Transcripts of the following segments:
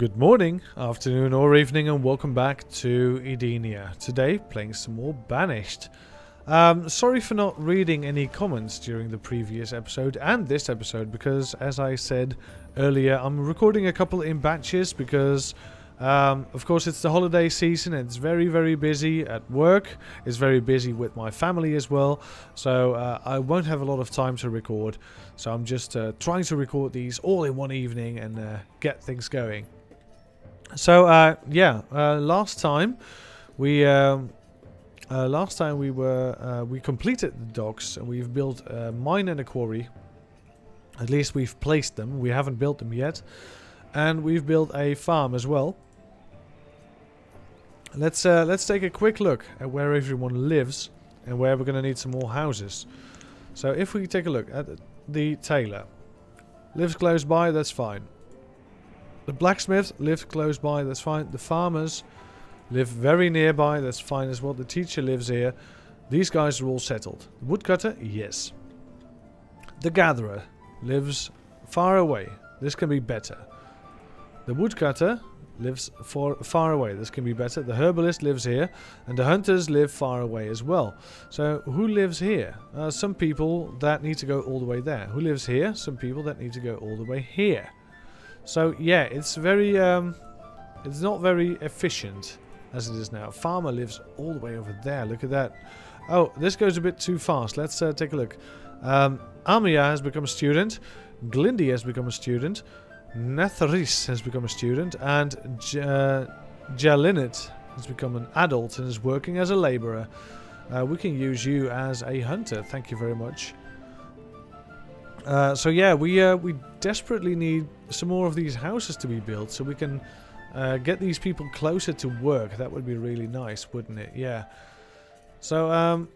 Good morning, afternoon or evening and welcome back to Edenia. Today playing some more Banished. Um, sorry for not reading any comments during the previous episode and this episode because as I said earlier I'm recording a couple in batches because um, of course it's the holiday season and it's very very busy at work it's very busy with my family as well so uh, I won't have a lot of time to record so I'm just uh, trying to record these all in one evening and uh, get things going. So uh, yeah, uh, last time we um, uh, last time we were uh, we completed the docks and we've built a mine and a quarry. At least we've placed them. We haven't built them yet, and we've built a farm as well. Let's uh, let's take a quick look at where everyone lives and where we're going to need some more houses. So if we take a look at the tailor, lives close by, that's fine. The blacksmith lives close by, that's fine. The farmers live very nearby, that's fine as well. The teacher lives here. These guys are all settled. The woodcutter, yes. The gatherer lives far away. This can be better. The woodcutter lives far, far away. This can be better. The herbalist lives here, and the hunters live far away as well. So who lives here? Uh, some people that need to go all the way there. Who lives here? Some people that need to go all the way here. So yeah, it's very, um, it's not very efficient as it is now. Farmer lives all the way over there. Look at that. Oh, this goes a bit too fast. Let's uh, take a look. Um, Amia has become a student. Glindy has become a student. Netharis has become a student. And J Jalinit has become an adult and is working as a laborer. Uh, we can use you as a hunter. Thank you very much. Uh, so yeah, we uh, we desperately need some more of these houses to be built so we can uh, get these people closer to work. That would be really nice, wouldn't it? Yeah. So um,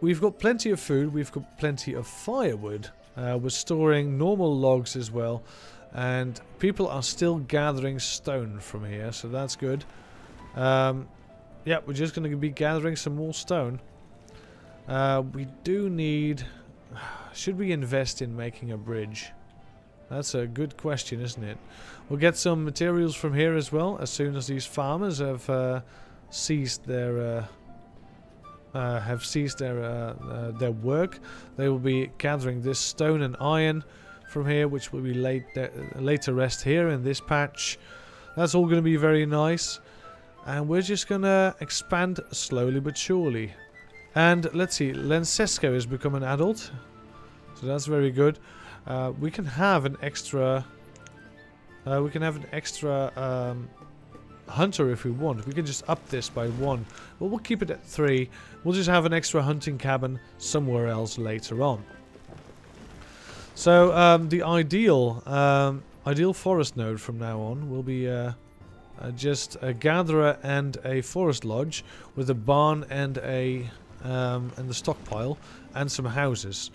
we've got plenty of food. We've got plenty of firewood. Uh, we're storing normal logs as well, and people are still gathering stone from here, so that's good. Um, yeah, we're just going to be gathering some more stone. Uh, we do need should we invest in making a bridge? That's a good question, isn't it? We'll get some materials from here as well, as soon as these farmers have uh, ceased their uh, uh, have ceased their uh, uh, their work. They will be gathering this stone and iron from here, which will be late later rest here in this patch. That's all going to be very nice, and we're just gonna expand slowly but surely. And let's see, Lencesco has become an adult. So that's very good. Uh, we can have an extra... Uh, we can have an extra um, hunter if we want. We can just up this by one. But we'll keep it at three. We'll just have an extra hunting cabin somewhere else later on. So um, the ideal um, ideal forest node from now on will be uh, uh, just a gatherer and a forest lodge with a barn and a um, and the stockpile and some houses.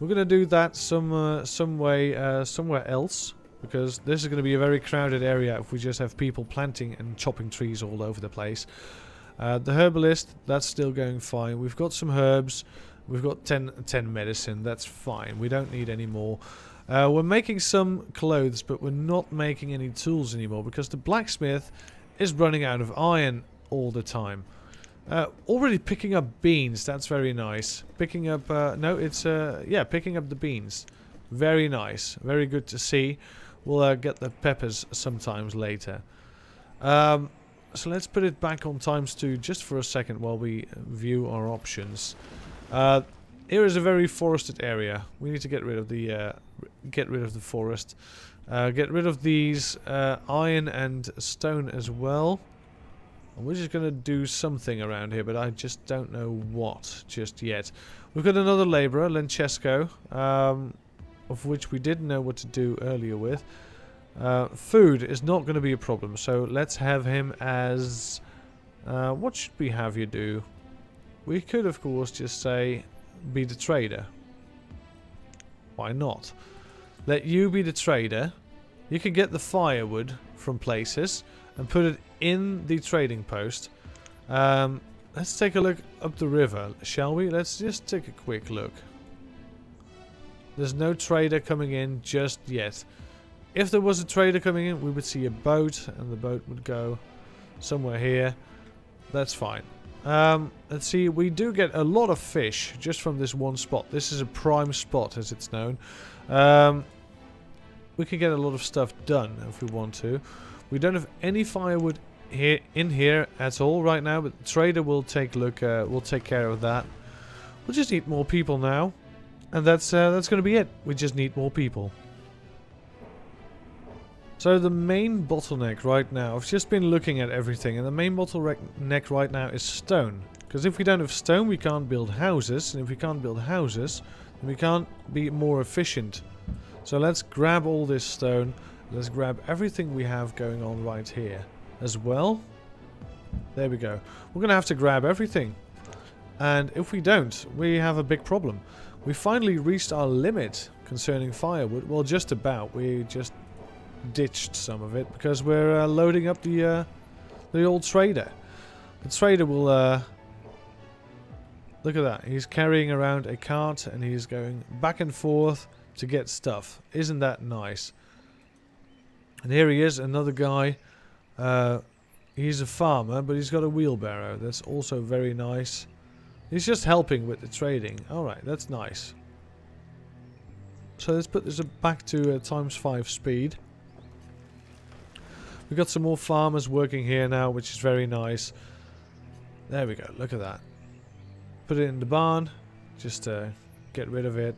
We're gonna do that some uh, some way uh, somewhere else because this is going to be a very crowded area if we just have people planting and chopping trees all over the place. Uh, the herbalist, that's still going fine. We've got some herbs. We've got 10, 10 medicine. That's fine. We don't need any more. Uh, we're making some clothes, but we're not making any tools anymore because the blacksmith is running out of iron all the time. Uh, already picking up beans. That's very nice. Picking up... Uh, no, it's... Uh, yeah, picking up the beans. Very nice. Very good to see. We'll uh, get the peppers sometimes later. Um, so let's put it back on times two just for a second while we view our options. Uh, here is a very forested area. We need to get rid of the uh, get rid of the forest. Get rid of these iron and stone as well. And we're just going to do something around here, but I just don't know what just yet. We've got another labourer, Lencesco, um, of which we didn't know what to do earlier with. Uh, food is not going to be a problem, so let's have him as... Uh, what should we have you do? We could, of course, just say, be the trader. Why not? Let you be the trader. You can get the firewood from places and put it in the trading post. Um, let's take a look up the river, shall we? Let's just take a quick look. There's no trader coming in just yet. if there was a trader coming in, we would see a boat, and the boat would go somewhere here. That's fine. Um, let's see, we do get a lot of fish just from this one spot. This is a prime spot, as it's known. Um, we can get a lot of stuff done if we want to. We don't have any firewood here in here at all right now, but trader will take look. Uh, will take care of that. We'll just need more people now, and that's uh, that's going to be it. We just need more people. So the main bottleneck right now, I've just been looking at everything, and the main bottleneck right now is stone. Because if we don't have stone, we can't build houses, and if we can't build houses, then we can't be more efficient. So let's grab all this stone, let's grab everything we have going on right here as well. There we go. We're going to have to grab everything. And if we don't, we have a big problem. We finally reached our limit concerning firewood. Well, just about. We just ditched some of it because we're uh, loading up the uh, the old trader. The trader will uh, look at that. He's carrying around a cart and he's going back and forth to get stuff. Isn't that nice? And here he is, another guy. Uh, he's a farmer, but he's got a wheelbarrow. That's also very nice. He's just helping with the trading. Alright, that's nice. So let's put this back to uh, times 5 speed. We've got some more farmers working here now, which is very nice. There we go. Look at that. Put it in the barn. Just uh, get rid of it.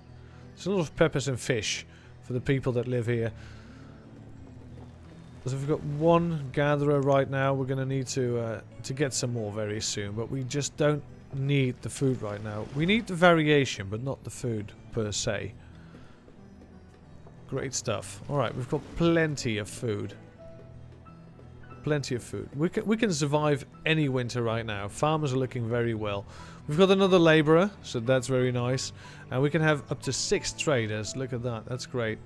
There's a lot of peppers and fish for the people that live here. So we've got one gatherer right now. We're going to need to uh, to get some more very soon. But we just don't need the food right now. We need the variation, but not the food per se. Great stuff. Alright, we've got plenty of food plenty of food. We can, we can survive any winter right now. Farmers are looking very well. We've got another labourer, so that's very nice. And we can have up to six traders. Look at that. That's great.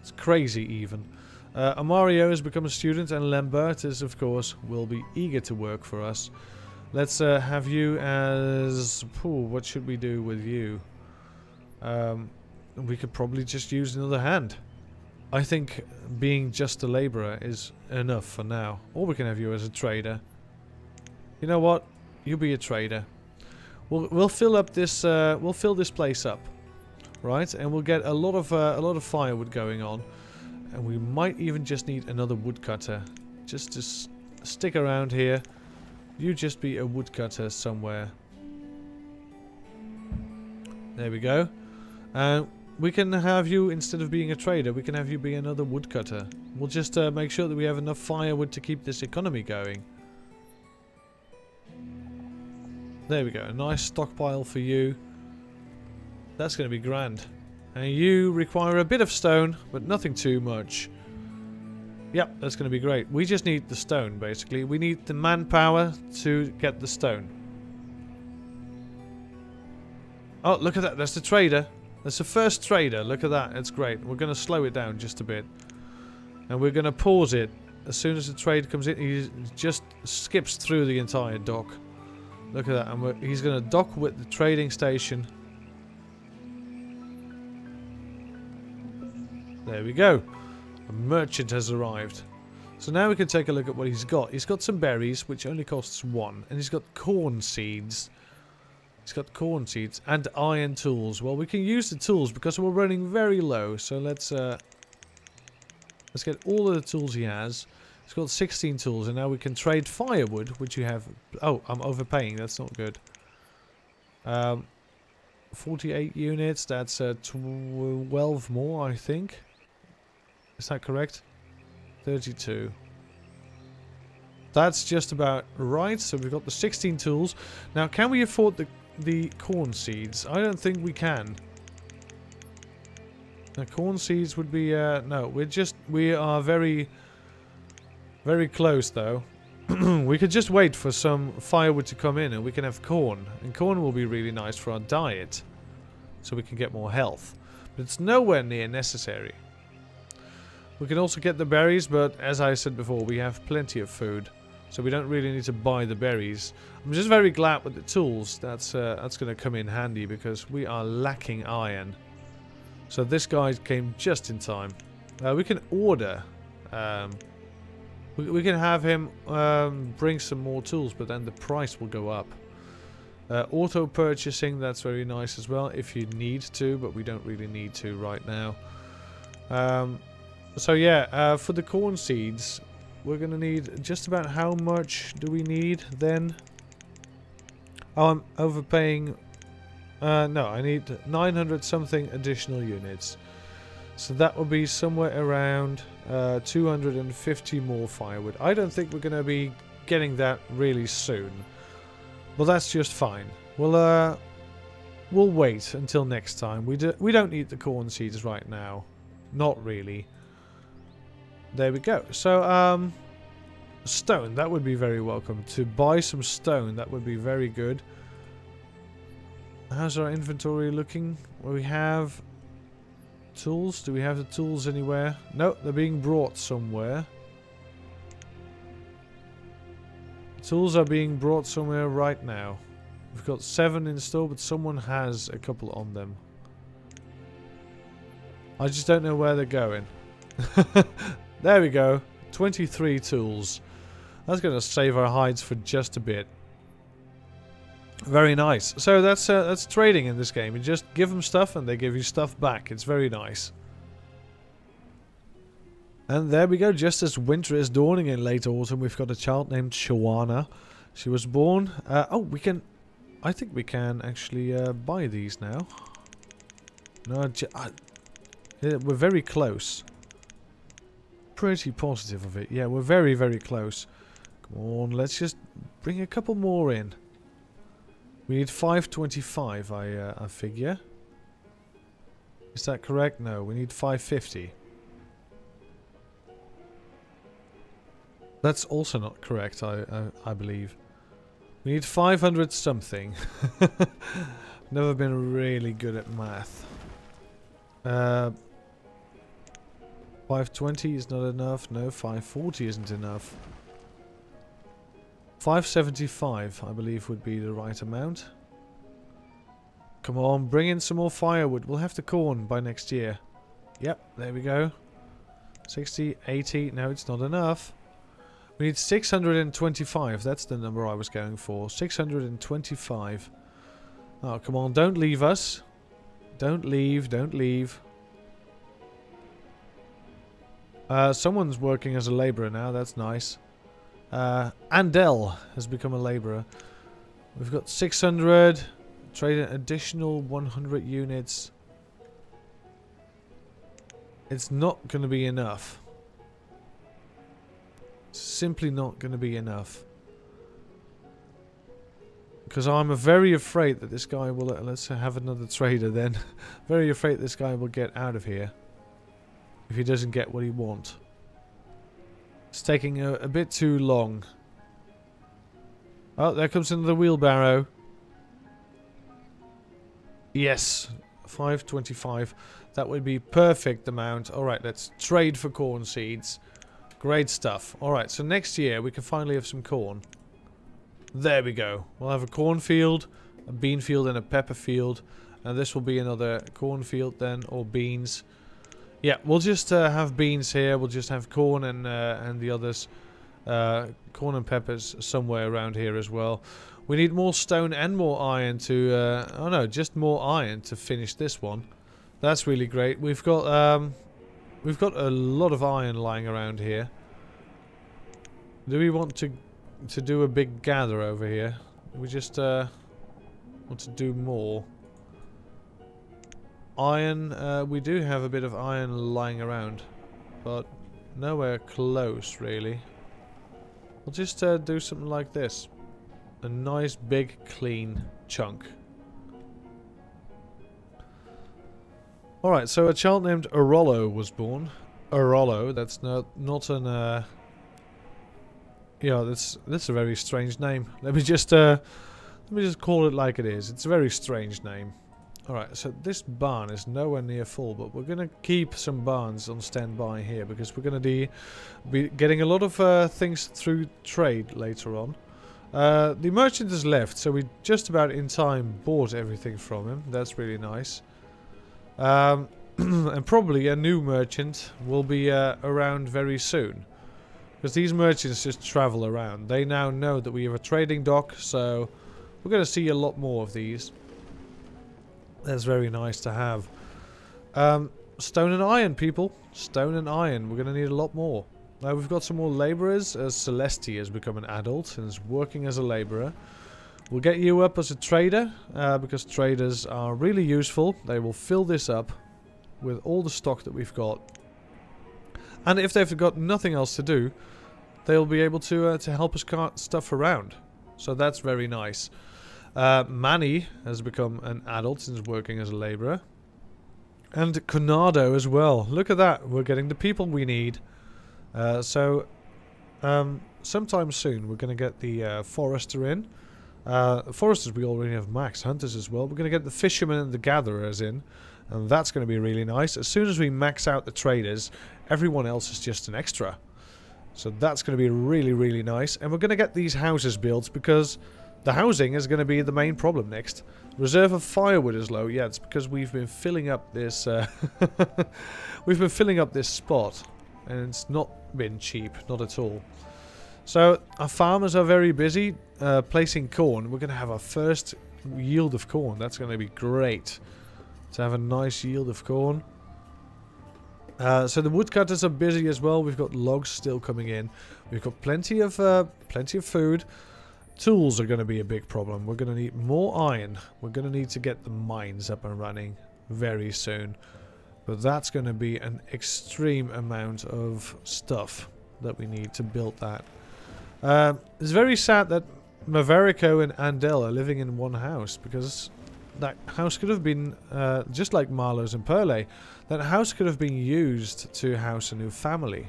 It's crazy even. Uh, Amario has become a student and Lambertus, of course, will be eager to work for us. Let's uh, have you as... Ooh, what should we do with you? Um, we could probably just use another hand. I think being just a labourer is enough for now. Or we can have you as a trader. You know what? You'll be a trader. We'll we'll fill up this uh, we'll fill this place up, right? And we'll get a lot of uh, a lot of firewood going on, and we might even just need another woodcutter, just to stick around here. You just be a woodcutter somewhere. There we go. And we can have you, instead of being a trader, we can have you be another woodcutter. We'll just uh, make sure that we have enough firewood to keep this economy going. There we go, a nice stockpile for you. That's going to be grand. And you require a bit of stone, but nothing too much. Yep, that's going to be great. We just need the stone, basically. We need the manpower to get the stone. Oh, look at that. That's the trader. That's the first trader. Look at that. It's great. We're going to slow it down just a bit. And we're going to pause it. As soon as the trade comes in, he just skips through the entire dock. Look at that. And he's going to dock with the trading station. There we go. A merchant has arrived. So now we can take a look at what he's got. He's got some berries, which only costs one. And he's got corn seeds. He's got corn seeds and iron tools. Well, we can use the tools because we're running very low. So let's uh, let's get all of the tools he has. He's got 16 tools, and now we can trade firewood, which you have. Oh, I'm overpaying. That's not good. Um, 48 units. That's uh, 12 more, I think. Is that correct? 32. That's just about right. So we've got the 16 tools. Now, can we afford the the corn seeds? I don't think we can. The corn seeds would be, uh, no, we're just, we are very, very close though. we could just wait for some firewood to come in and we can have corn. And corn will be really nice for our diet. So we can get more health. But it's nowhere near necessary. We can also get the berries, but as I said before, we have plenty of food. So we don't really need to buy the berries. I'm just very glad with the tools. That's uh, that's going to come in handy because we are lacking iron. So this guy came just in time. Uh, we can order. Um, we, we can have him um, bring some more tools, but then the price will go up. Uh, auto purchasing, that's very nice as well, if you need to, but we don't really need to right now. Um, so yeah, uh, for the corn seeds, we're going to need just about how much do we need then? Oh, I'm overpaying. Uh, no, I need 900 something additional units. So that will be somewhere around uh, 250 more firewood. I don't think we're going to be getting that really soon. But that's just fine. We'll, uh, we'll wait until next time. We, do, we don't need the corn seeds right now. Not really. There we go. So, um, stone, that would be very welcome. To buy some stone, that would be very good. How's our inventory looking? We have tools. Do we have the tools anywhere? No, they're being brought somewhere. Tools are being brought somewhere right now. We've got seven in store, but someone has a couple on them. I just don't know where they're going. there we go. 23 tools. That's going to save our hides for just a bit. Very nice. So that's uh, that's trading in this game. You just give them stuff and they give you stuff back. It's very nice. And there we go. Just as winter is dawning in late autumn, we've got a child named Shawana. She was born... Uh, oh, we can... I think we can actually uh, buy these now. No, yeah, we're very close. Pretty positive of it. Yeah, we're very, very close. Come on, let's just bring a couple more in. We need 525, I, uh, I figure. Is that correct? No, we need 550. That's also not correct, I, I, I believe. We need 500 something. Never been really good at math. Uh, 520 is not enough. No, 540 isn't enough. 575, I believe, would be the right amount. Come on, bring in some more firewood. We'll have the corn by next year. Yep, there we go. 60, 80. No, it's not enough. We need 625. That's the number I was going for. 625. Oh, come on. Don't leave us. Don't leave. Don't leave. Uh, someone's working as a labourer now. That's nice. Uh, Andel has become a labourer. We've got 600. Trade an additional 100 units. It's not going to be enough simply not going to be enough. Because I'm very afraid that this guy will... Let's have another trader then. very afraid this guy will get out of here. If he doesn't get what he wants. It's taking a, a bit too long. Oh, there comes another wheelbarrow. Yes, 525. That would be perfect amount. Alright, let's trade for corn seeds. Great stuff. Alright, so next year we can finally have some corn. There we go. We'll have a cornfield, a bean field and a pepper field. And this will be another cornfield then, or beans. Yeah, we'll just uh, have beans here. We'll just have corn and uh, and the others. Uh, corn and peppers somewhere around here as well. We need more stone and more iron to... Uh, oh no, just more iron to finish this one. That's really great. We've got... Um, We've got a lot of iron lying around here. Do we want to to do a big gather over here? We just uh, want to do more. Iron, uh, we do have a bit of iron lying around, but nowhere close really. We'll just uh, do something like this. A nice big clean chunk. Alright, so a child named Arollo was born. Arollo, that's not, not an... Uh, yeah, that's, that's a very strange name. Let me just... Uh, let me just call it like it is. It's a very strange name. Alright, so this barn is nowhere near full, but we're going to keep some barns on standby here because we're going to be, getting a lot of uh, things through trade later on. Uh, the merchant has left, so we just about in time bought everything from him. That's really nice. Um, and probably a new merchant will be uh, around very soon. Because these merchants just travel around. They now know that we have a trading dock, so we're going to see a lot more of these. That's very nice to have. Um, stone and iron, people. Stone and iron. We're going to need a lot more. Now we've got some more labourers as Celeste has become an adult and is working as a labourer. We'll get you up as a trader uh, because traders are really useful. They will fill this up with all the stock that we've got. And if they've got nothing else to do, they'll be able to uh, to help us cart stuff around. So that's very nice. Uh, Manny has become an adult since working as a labourer. And Conado as well. Look at that. We're getting the people we need. Uh, so, um, sometime soon we're going to get the uh, Forester in. Uh, foresters we already have max. Hunters as well. We're going to get the Fishermen and the Gatherers in. And that's going to be really nice. As soon as we max out the traders, everyone else is just an extra. So that's going to be really, really nice. And we're going to get these houses built because the housing is going to be the main problem next. Reserve of firewood is low. Yeah, it's because we've been filling up this... Uh we've been filling up this spot. And it's not been cheap. Not at all. So our farmers are very busy uh, placing corn. We're going to have our first yield of corn. That's going to be great. To have a nice yield of corn. Uh, so the woodcutters are busy as well. We've got logs still coming in. We've got plenty of uh, plenty of food. Tools are going to be a big problem. We're going to need more iron. We're going to need to get the mines up and running very soon. But that's going to be an extreme amount of stuff that we need to build that. Uh, it's very sad that Maverico and Andel are living in one house because that house could have been, uh, just like Marlowe's and Perle, that house could have been used to house a new family.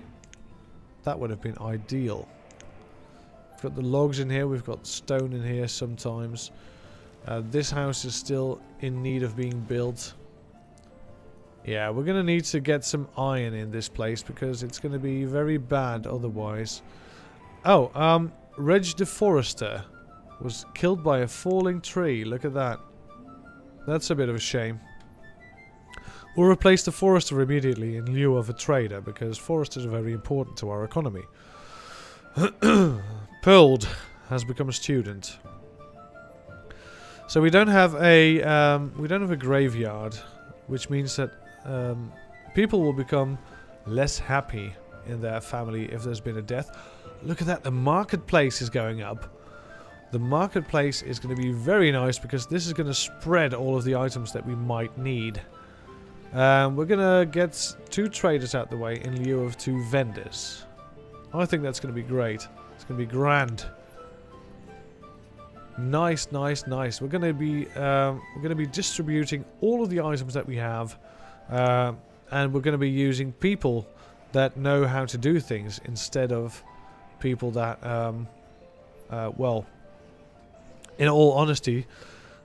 That would have been ideal. Got the logs in here, we've got stone in here sometimes. Uh, this house is still in need of being built. Yeah, we're going to need to get some iron in this place because it's going to be very bad otherwise. Oh, um, Reg the Forester was killed by a falling tree. Look at that. That's a bit of a shame. We'll replace the forester immediately in lieu of a trader, because foresters are very important to our economy. Pearled has become a student. So we don't have a um, we don't have a graveyard, which means that um, people will become less happy in their family if there's been a death. Look at that, the marketplace is going up. The marketplace is going to be very nice because this is going to spread all of the items that we might need. Um, we're going to get two traders out the way in lieu of two vendors. I think that's going to be great. It's going to be grand. Nice, nice, nice. We're going to be um, we're going to be distributing all of the items that we have, uh, and we're going to be using people that know how to do things instead of people that, um, uh, well, in all honesty,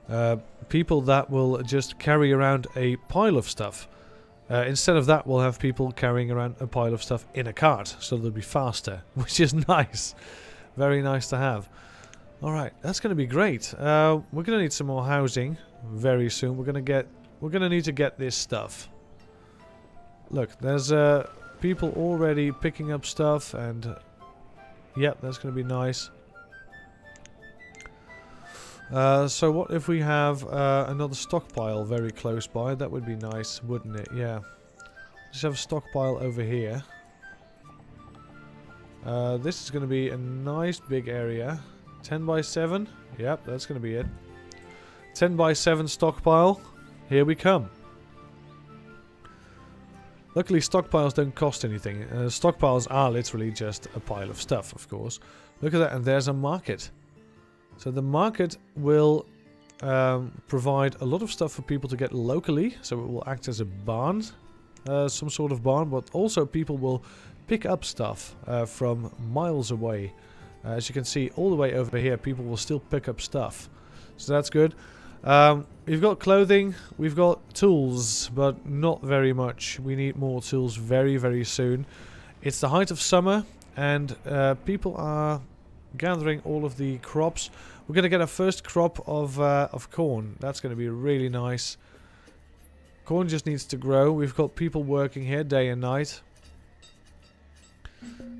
uh, people that will just carry around a pile of stuff. Uh, instead of that, we'll have people carrying around a pile of stuff in a cart, so they'll be faster, which is nice. Very nice to have. Alright, that's going to be great. Uh, we're going to need some more housing very soon. We're going to get... We're going to need to get this stuff. Look, there's uh, people already picking up stuff and... Yep, that's going to be nice. Uh, so what if we have uh, another stockpile very close by? That would be nice, wouldn't it? Yeah. Just have a stockpile over here. Uh, this is going to be a nice big area. 10 by 7? Yep, that's going to be it. 10 by 7 stockpile. Here we come. Luckily, stockpiles don't cost anything. Uh, stockpiles are literally just a pile of stuff, of course. Look at that, and there's a market. So the market will um, provide a lot of stuff for people to get locally. So it will act as a barn, uh, some sort of barn, but also people will pick up stuff uh, from miles away. Uh, as you can see, all the way over here, people will still pick up stuff. So that's good. Um, we've got clothing, we've got tools, but not very much. We need more tools very, very soon. It's the height of summer, and uh, people are gathering all of the crops. We're going to get our first crop of, uh, of corn. That's going to be really nice. Corn just needs to grow. We've got people working here day and night.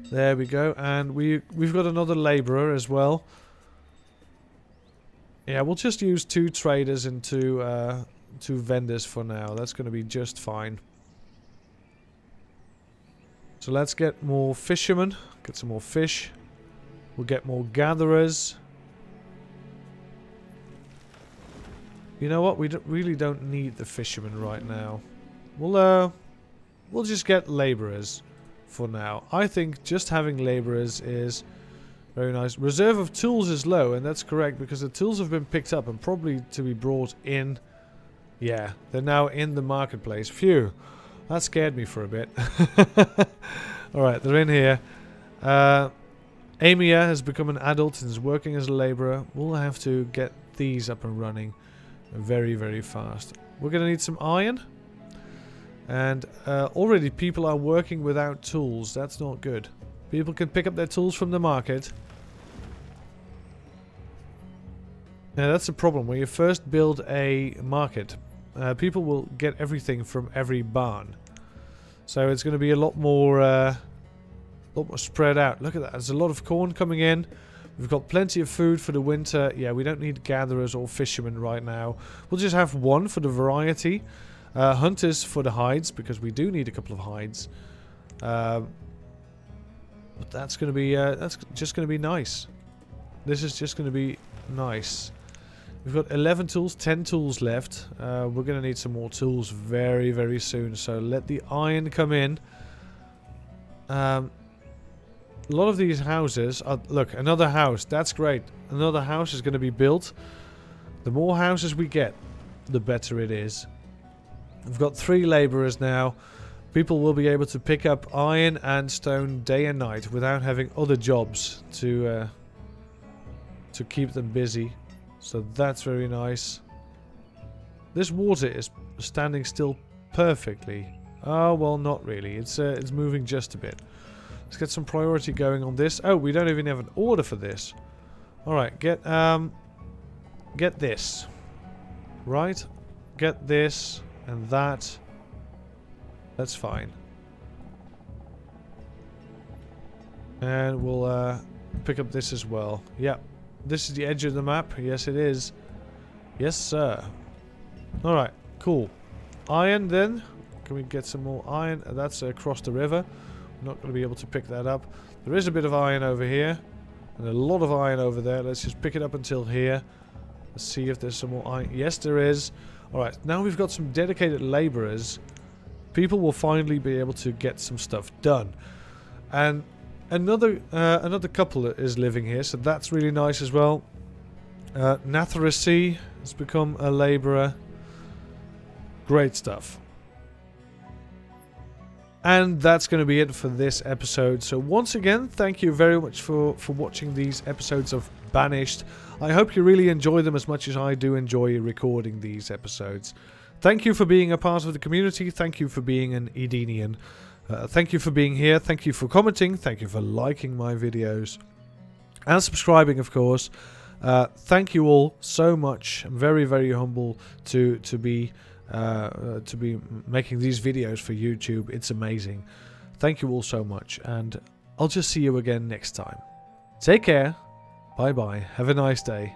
There we go. And we, we've got another labourer as well. Yeah, we'll just use two traders and two, uh, two vendors for now. That's going to be just fine. So let's get more fishermen. Get some more fish. We'll get more gatherers. You know what? We really don't need the fishermen right now. We'll, uh, we'll just get laborers for now. I think just having laborers is very nice. Reserve of tools is low, and that's correct because the tools have been picked up and probably to be brought in. Yeah, they're now in the marketplace. Phew, that scared me for a bit. Alright, they're in here. Uh, Amia has become an adult and is working as a laborer. We'll have to get these up and running very, very fast. We're going to need some iron. And uh, already people are working without tools. That's not good. People can pick up their tools from the market. Now that's the problem. When you first build a market, uh, people will get everything from every barn. So it's going to be a lot more, uh, a lot more spread out. Look at that. There's a lot of corn coming in. We've got plenty of food for the winter. Yeah, we don't need gatherers or fishermen right now. We'll just have one for the variety. Uh, hunters for the hides, because we do need a couple of hides. Um, but that's going to be, uh, that's just going to be nice. This is just going to be nice. We've got 11 tools, 10 tools left. Uh, we're going to need some more tools very, very soon. So let the iron come in. Um, a lot of these houses are... Look, another house. That's great. Another house is going to be built. The more houses we get, the better it is. We've got three labourers now. People will be able to pick up iron and stone day and night without having other jobs to uh, to keep them busy. So that's very nice. This water is standing still perfectly. Oh, well, not really. It's uh, it's moving just a bit. Let's get some priority going on this. Oh, we don't even have an order for this. Alright, get, um, get this. Right? Get this and that. That's fine. And we'll, uh, pick up this as well. Yep. This is the edge of the map. Yes, it is. Yes, sir. Alright, cool. Iron, then. Can we get some more iron? That's across the river. Not going to be able to pick that up. There is a bit of iron over here. And a lot of iron over there. Let's just pick it up until here. Let's see if there's some more iron. Yes, there is. Alright, now we've got some dedicated laborers. People will finally be able to get some stuff done. And another uh, another couple is living here, so that's really nice as well. Uh, Natharasi has become a laborer. Great stuff. And that's going to be it for this episode. So once again, thank you very much for, for watching these episodes of Banished. I hope you really enjoy them as much as I do enjoy recording these episodes. Thank you for being a part of the community. Thank you for being an Edenian. Uh, thank you for being here. Thank you for commenting. Thank you for liking my videos. And subscribing, of course. Uh, thank you all so much. I'm very, very humble to, to be... Uh, to be making these videos for YouTube. It's amazing. Thank you all so much, and I'll just see you again next time. Take care. Bye bye. Have a nice day.